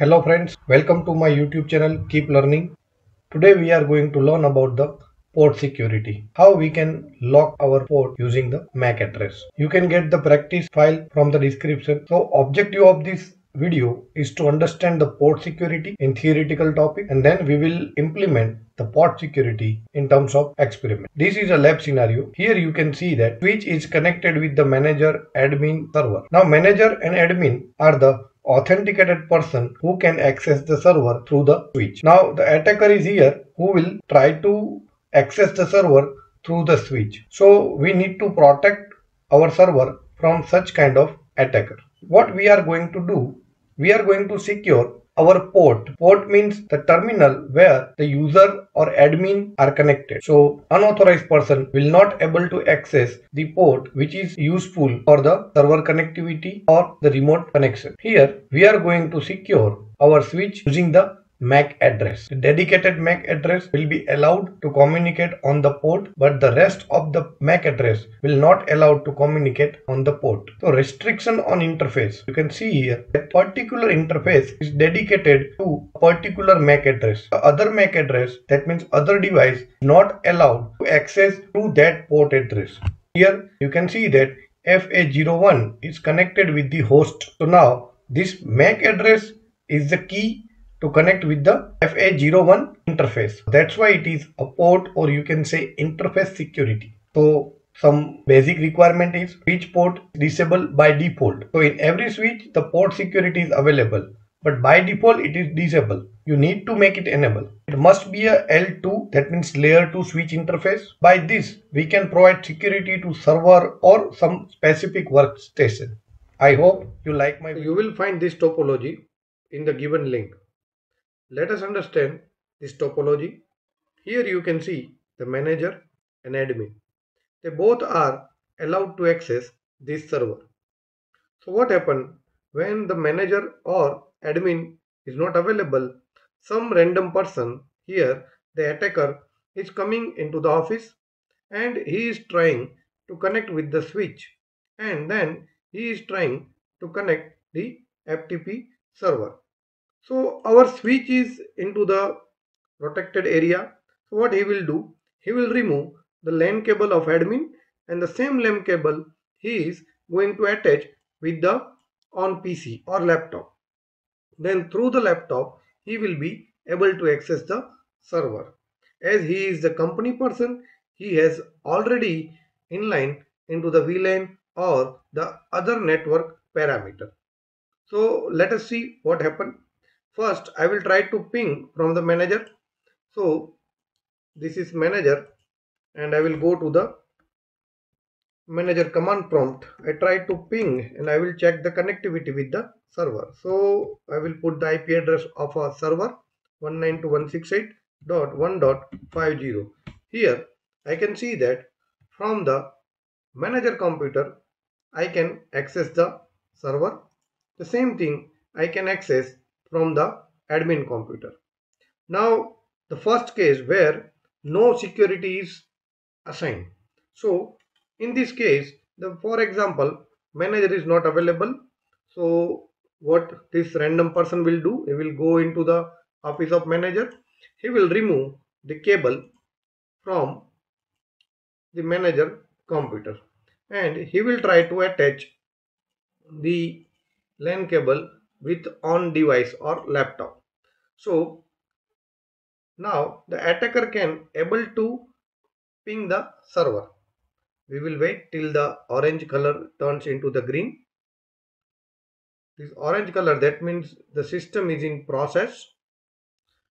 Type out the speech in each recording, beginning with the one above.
Hello friends, welcome to my YouTube channel Keep Learning. Today we are going to learn about the port security. How we can lock our port using the MAC address. You can get the practice file from the description. So objective of this video is to understand the port security in theoretical topic and then we will implement the port security in terms of experiment. This is a lab scenario. Here you can see that switch is connected with the manager admin server. Now manager and admin are the authenticated person who can access the server through the switch. Now the attacker is here who will try to access the server through the switch. So we need to protect our server from such kind of attacker. What we are going to do, we are going to secure our port. Port means the terminal where the user or admin are connected. So unauthorized person will not able to access the port which is useful for the server connectivity or the remote connection. Here we are going to secure our switch using the MAC address. The dedicated MAC address will be allowed to communicate on the port but the rest of the MAC address will not allowed to communicate on the port. So restriction on interface. You can see here a particular interface is dedicated to a particular MAC address. The other MAC address that means other device not allowed to access to that port address. Here you can see that FA01 is connected with the host. So now this MAC address is the key to connect with the FA01 interface. That's why it is a port or you can say interface security. So some basic requirement is switch port disable by default. So in every switch the port security is available but by default it is disabled. You need to make it enable. It must be a L2 that means layer 2 switch interface. By this we can provide security to server or some specific workstation. I hope you like my You will find this topology in the given link. Let us understand this topology. Here you can see the manager and admin. They both are allowed to access this server. So what happened when the manager or admin is not available, some random person here, the attacker is coming into the office and he is trying to connect with the switch and then he is trying to connect the FTP server. So our switch is into the protected area. So what he will do? He will remove the LAN cable of admin and the same LAN cable he is going to attach with the on PC or laptop. Then through the laptop he will be able to access the server. As he is the company person, he has already inline into the VLAN or the other network parameter. So let us see what happened. First, I will try to ping from the manager. So this is manager and I will go to the manager command prompt. I try to ping and I will check the connectivity with the server. So I will put the IP address of a server 192.168.1.50. Here I can see that from the manager computer I can access the server. The same thing I can access from the admin computer. Now the first case where no security is assigned. So in this case the for example manager is not available. So what this random person will do he will go into the office of manager he will remove the cable from the manager computer and he will try to attach the LAN cable with on device or laptop. So now the attacker can able to ping the server. We will wait till the orange color turns into the green. This orange color that means the system is in process.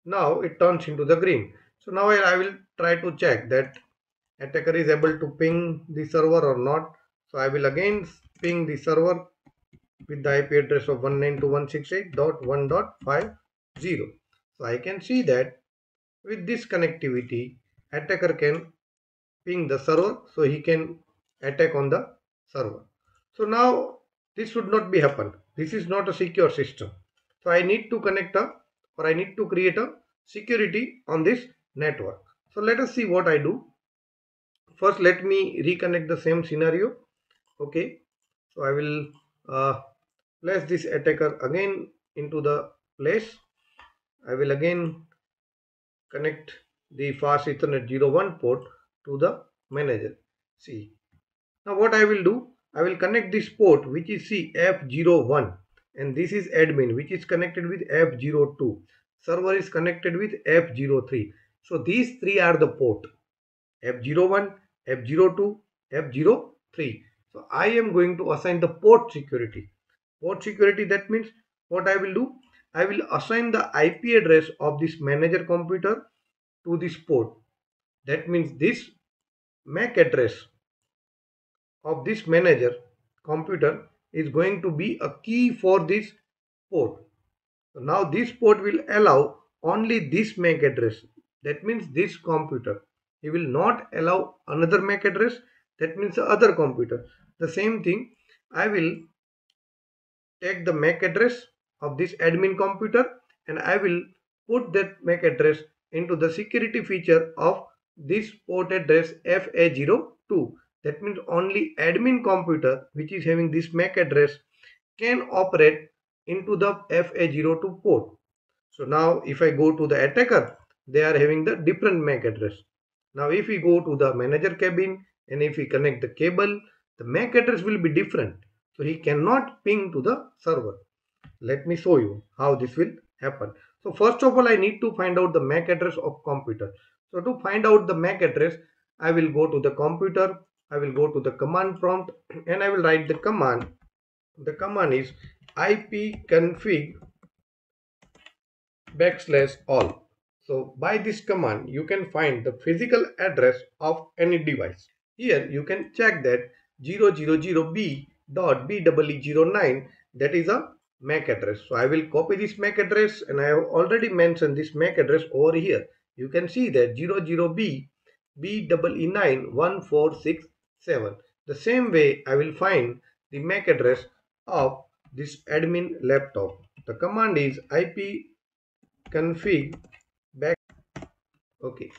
Now it turns into the green. So now I will try to check that attacker is able to ping the server or not. So I will again ping the server with the IP address of 192.168.1.50. So I can see that with this connectivity, attacker can ping the server so he can attack on the server. So now this should not be happen. This is not a secure system. So I need to connect a or I need to create a security on this network. So let us see what I do. First let me reconnect the same scenario. Okay. So I will uh, place this attacker again into the place. I will again connect the fast ethernet 01 port to the manager. See. Now what I will do, I will connect this port which is CF01 and this is admin which is connected with F02. Server is connected with F03. So these three are the port F01, F02, F03. So I am going to assign the port security. Port security that means what I will do? I will assign the IP address of this manager computer to this port. That means this MAC address of this manager computer is going to be a key for this port. So now this port will allow only this MAC address. That means this computer. He will not allow another MAC address. That means the other computer. The same thing. I will take the MAC address of this admin computer and I will put that MAC address into the security feature of this port address FA02 that means only admin computer which is having this MAC address can operate into the FA02 port. So now if I go to the attacker, they are having the different MAC address. Now if we go to the manager cabin and if we connect the cable, the MAC address will be different. So he cannot ping to the server. Let me show you how this will happen. So first of all, I need to find out the MAC address of computer. So to find out the MAC address, I will go to the computer I will go to the command prompt and I will write the command. The command is ipconfig backslash all. So by this command you can find the physical address of any device. Here you can check that 000b dot BEE09 that is a MAC address. So I will copy this MAC address and I have already mentioned this MAC address over here. You can see that 00B BEE9 7. The same way I will find the MAC address of this admin laptop. The command is ipconfig back. Okay.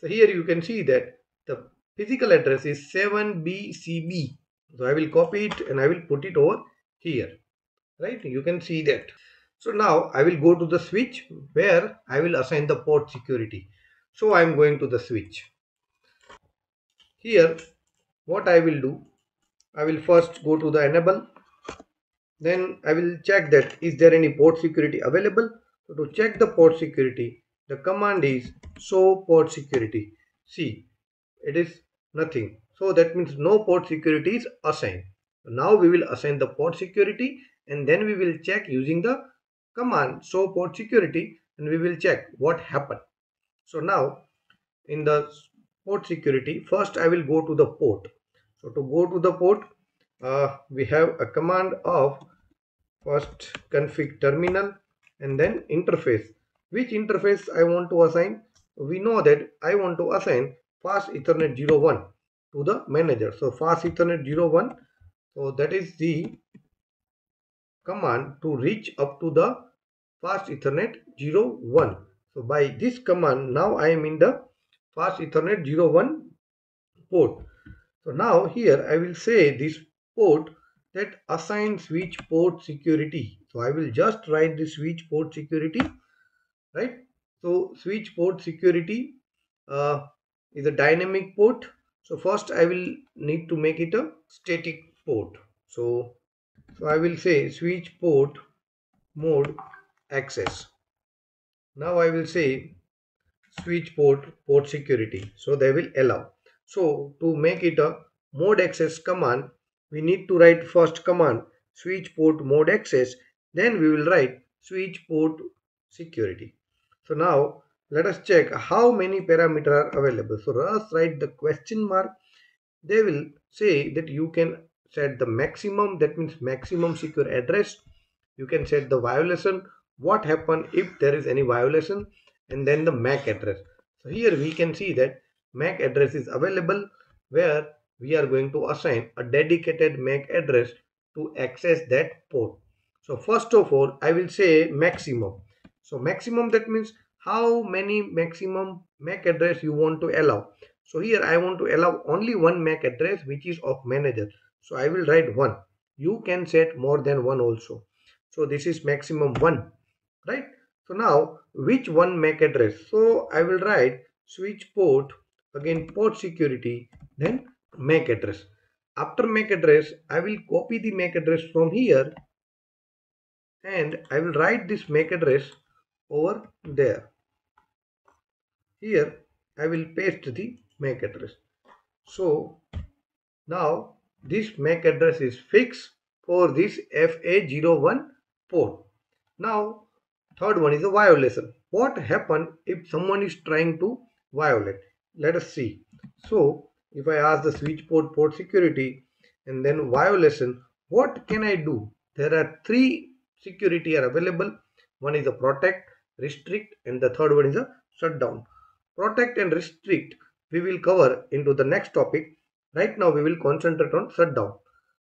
So here you can see that the physical address is 7BCB. So I will copy it and I will put it over here. Right. You can see that. So now I will go to the switch where I will assign the port security. So I am going to the switch. Here what I will do, I will first go to the enable. Then I will check that is there any port security available. So to check the port security, the command is show port security. See, it is nothing. So that means no port security is assigned. Now we will assign the port security and then we will check using the command. Show port security and we will check what happened. So now in the port security first I will go to the port. So to go to the port uh, we have a command of first config terminal and then interface. Which interface I want to assign? We know that I want to assign fast ethernet 01 to the manager. So fast ethernet 01 so that is the command to reach up to the fast ethernet 01 so by this command now I am in the fast ethernet 01 port. So now here I will say this port that assign switch port security. So I will just write the switch port security right? So switch port security uh, is a dynamic port so first I will need to make it a static port. So so I will say switch port mode access. Now I will say switch port port security. So they will allow. So to make it a mode access command we need to write first command switch port mode access. Then we will write switch port security. So now let us check how many parameters are available so us write the question mark they will say that you can set the maximum that means maximum secure address you can set the violation what happen if there is any violation and then the MAC address. So here we can see that MAC address is available where we are going to assign a dedicated MAC address to access that port. So first of all, I will say maximum. So maximum that means how many maximum MAC address you want to allow. So here I want to allow only one MAC address which is of manager. So I will write one. You can set more than one also. so this is maximum 1 right so now which one MAC address so I will write switch port again port security then MAC address after MAC address I will copy the MAC address from here and I will write this MAC address over there here I will paste the MAC address so now this MAC address is fixed for this FA01 port. Now third one is a violation. What happen if someone is trying to violate? Let us see. So if I ask the switch port port security and then violation, what can I do? There are three security are available. One is a protect, restrict and the third one is a shutdown. Protect and restrict we will cover into the next topic Right now we will concentrate on shutdown.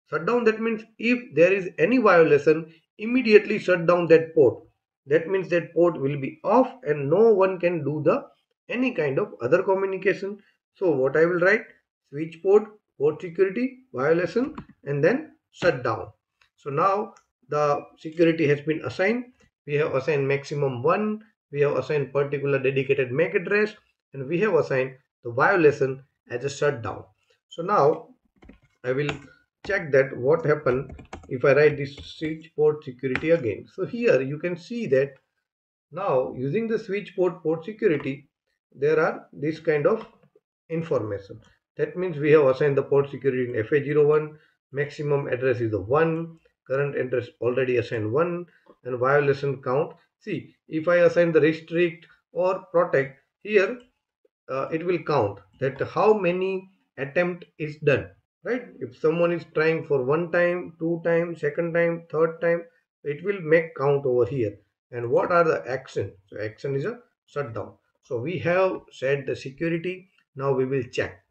Shutdown that means if there is any violation immediately shut down that port. That means that port will be off and no one can do the any kind of other communication. So what I will write switch port, port security, violation and then shutdown. So now the security has been assigned. We have assigned maximum 1. We have assigned particular dedicated MAC address and we have assigned the violation as a shutdown. So now I will check that what happened if I write this switch port security again. So here you can see that now using the switch port port security there are this kind of information. That means we have assigned the port security in FA01 maximum address is the 1 current address already assigned 1 and violation count see if I assign the restrict or protect here uh, it will count that how many attempt is done right? If someone is trying for one time two time second time third time it will make count over here. And what are the action? So action is a shutdown. So we have set the security. Now we will check.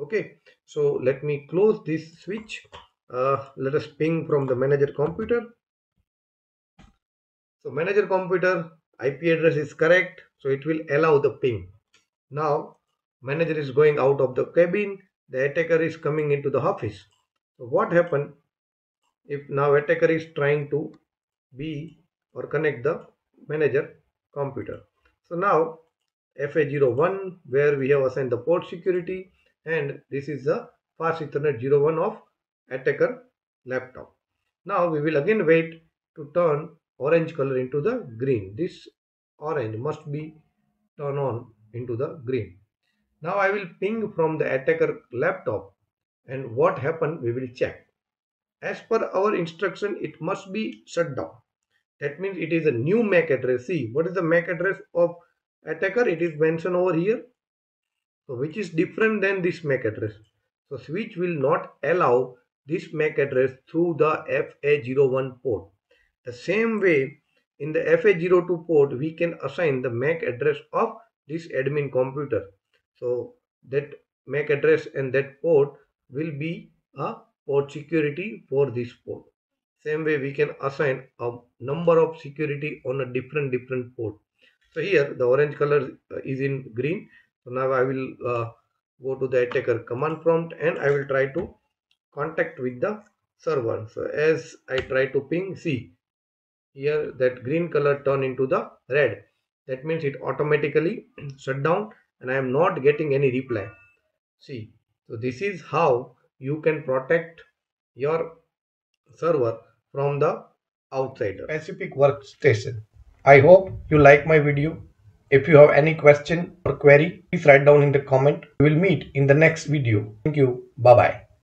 Okay. So let me close this switch. Uh, let us ping from the manager computer so manager computer ip address is correct so it will allow the ping now manager is going out of the cabin the attacker is coming into the office. So what happen if now attacker is trying to be or connect the manager computer. So now FA01 where we have assigned the port security and this is the fast ethernet 01 of attacker laptop. Now we will again wait to turn orange color into the green. This orange must be turned on into the green. Now I will ping from the attacker laptop and what happened we will check. As per our instruction it must be shut down. That means it is a new MAC address. See what is the MAC address of attacker? It is mentioned over here. So which is different than this MAC address. So switch will not allow this MAC address through the FA01 port. The same way in the FA02 port we can assign the MAC address of this admin computer so that MAC address and that port will be a port security for this port. Same way we can assign a number of security on a different different port. So here the orange color uh, is in green. So now I will uh, go to the attacker command prompt and I will try to contact with the server. So as I try to ping, see here that green color turn into the red. That means it automatically shut down and I am not getting any reply. See, so this is how you can protect your server from the outsider. Pacific Workstation. I hope you like my video. If you have any question or query, please write down in the comment. We will meet in the next video. Thank you. Bye-bye.